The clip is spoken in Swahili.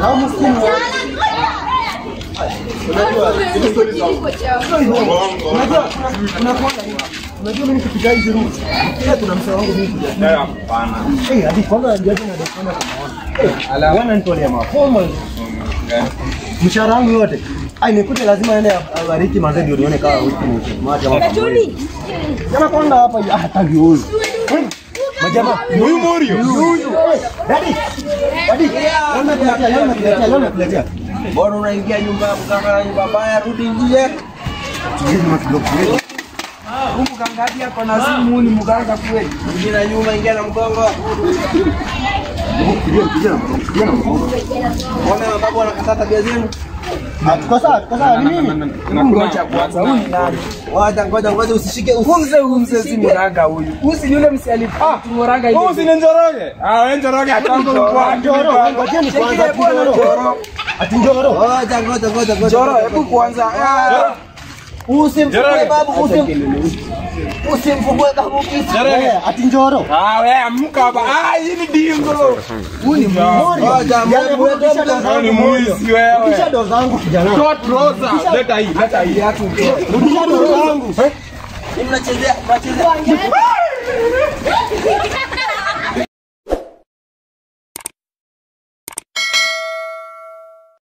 Na msimu. Unajua unajua kuna unajua mimi nikipiga hizi rules. Pia kuna msao wangu mimi kuja. Hapana. Eh, hadi kwanza najaje na dekana kama wana. Eh, wana nitolea. Mshahara wangu yote. Ai nikute lazima ende abariki manze ndio nione kama wiki ni maji ama. Jamaa kwanza hapa hata huyu. Majamaa, Huyu Morio. Dadi. Dadi. Leo nakuletea, leo nakuletea, leo nakuletea. Bora unaingia nyumba ya mganga nyumba baya, rudi makidogo. Huyu mganga hadi ako na simu, ni mganga kweli. Ingia nyuma, ingia na mgongo. Mbona mababu wanakataa tabia zenu? Ah, Tuko sawa, tuko sawa. Ni nini? Ngoja kwanza, huyu ni nani? Ngoja ngoja ngoja, usishike huyu mzee, huyu mzee si mganga huyu. Huyu yule mzee alitumoranga ile. Huyu ni njoroge. Ah, wewe njoroge atango kwa Njoro, kwanza. Cheki ati bwana njoro. Njoro. Ati njoro. Ngoja ngoja ngoja ngoja. Njoro, hebu kwanza. Usimfungue babu, usim usimfungue babu kisa. Eh, Ati njoro. Ah, wewe amka hapa. Ah, hii ni dingo. Huyu ni rudisha ngoja. ndo Wewe ni mwizi wewe. Kisha ndo zangu kijana. Short rosa. Leta hii, leta hii. Viatu. Rudisha ndo zangu. Mnachezea mnachezea